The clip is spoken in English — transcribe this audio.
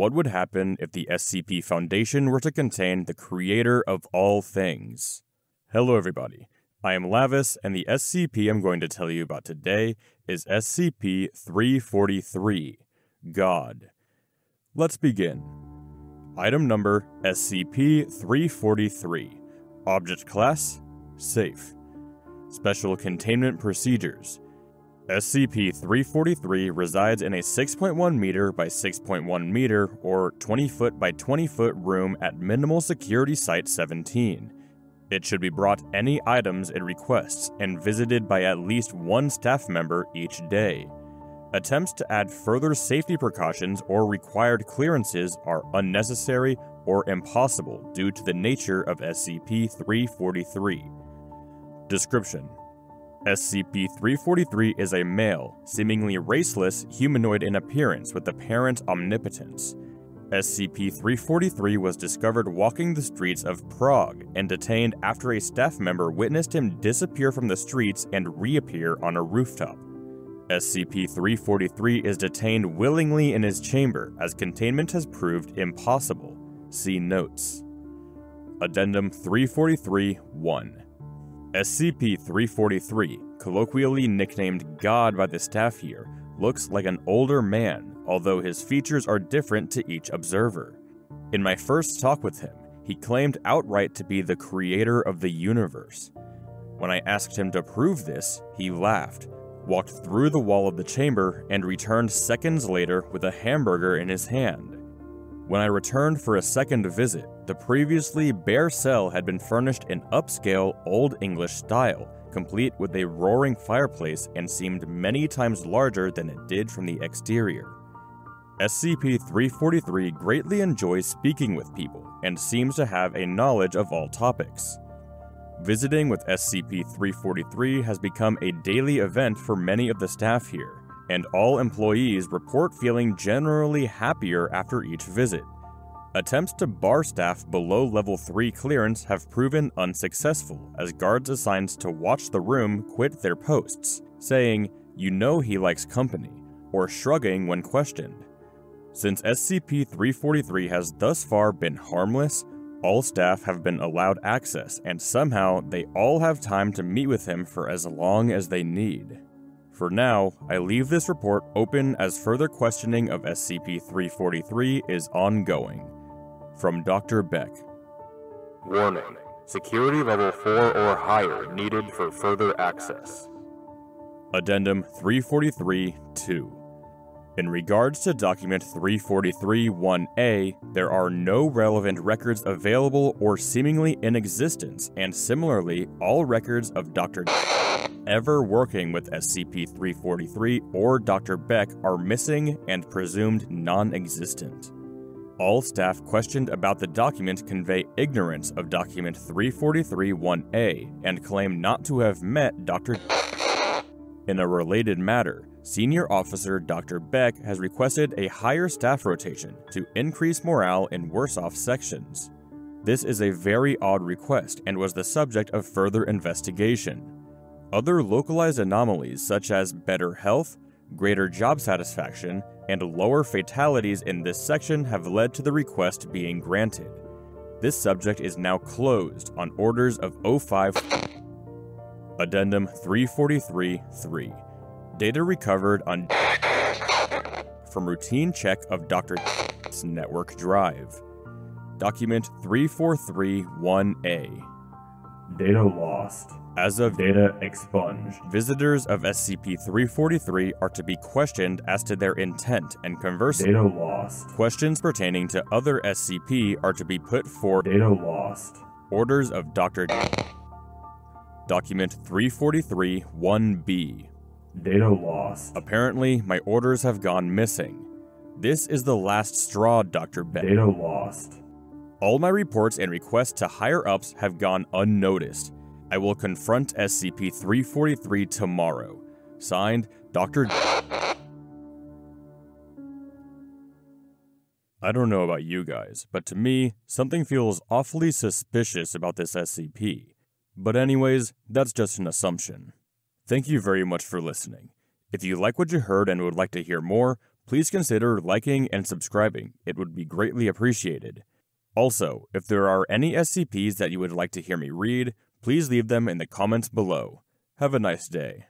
What would happen if the SCP Foundation were to contain the creator of all things? Hello, everybody. I am Lavis, and the SCP I'm going to tell you about today is SCP 343 God. Let's begin. Item number SCP 343. Object Class Safe. Special Containment Procedures SCP-343 resides in a 6.1 meter by 6.1 meter or 20 foot by 20 foot room at Minimal Security Site 17. It should be brought any items it requests and visited by at least one staff member each day. Attempts to add further safety precautions or required clearances are unnecessary or impossible due to the nature of SCP-343. Description SCP 343 is a male, seemingly raceless humanoid in appearance with apparent omnipotence. SCP 343 was discovered walking the streets of Prague and detained after a staff member witnessed him disappear from the streets and reappear on a rooftop. SCP 343 is detained willingly in his chamber as containment has proved impossible. See notes. Addendum 343 1 SCP-343, colloquially nicknamed God by the staff here, looks like an older man, although his features are different to each observer. In my first talk with him, he claimed outright to be the creator of the universe. When I asked him to prove this, he laughed, walked through the wall of the chamber, and returned seconds later with a hamburger in his hand. When I returned for a second visit, the previously bare cell had been furnished in upscale Old English style, complete with a roaring fireplace and seemed many times larger than it did from the exterior. SCP-343 greatly enjoys speaking with people and seems to have a knowledge of all topics. Visiting with SCP-343 has become a daily event for many of the staff here, and all employees report feeling generally happier after each visit. Attempts to bar staff below level 3 clearance have proven unsuccessful, as guards assigned to watch the room quit their posts, saying, You know he likes company, or shrugging when questioned. Since SCP 343 has thus far been harmless, all staff have been allowed access, and somehow they all have time to meet with him for as long as they need. For now, I leave this report open as further questioning of SCP-343 is ongoing. From Dr. Beck. Warning. Security level 4 or higher needed for further access. Addendum 343-2 in regards to document 343-1A, there are no relevant records available or seemingly in existence, and similarly, all records of Dr. ever working with SCP-343 or Dr. Beck are missing and presumed non-existent. All staff questioned about the document convey ignorance of document 343-1A and claim not to have met Dr. In a related matter, Senior Officer Dr. Beck has requested a higher staff rotation to increase morale in worse off sections. This is a very odd request and was the subject of further investigation. Other localized anomalies such as better health, greater job satisfaction, and lower fatalities in this section have led to the request being granted. This subject is now closed on orders of 05 Addendum 343-3. Data recovered on from routine check of Dr. network drive. Document 343-1A. Data lost. As of Data expunged. visitors of SCP-343 are to be questioned as to their intent and conversely, Data lost. questions pertaining to other SCP are to be put for Data lost. orders of Dr. Document 343-1B. Data lost. Apparently, my orders have gone missing. This is the last straw, Dr. Beck. Data lost. All my reports and requests to higher ups have gone unnoticed. I will confront SCP 343 tomorrow. Signed, Dr. I don't know about you guys, but to me, something feels awfully suspicious about this SCP. But, anyways, that's just an assumption. Thank you very much for listening. If you like what you heard and would like to hear more, please consider liking and subscribing. It would be greatly appreciated. Also, if there are any SCPs that you would like to hear me read, please leave them in the comments below. Have a nice day.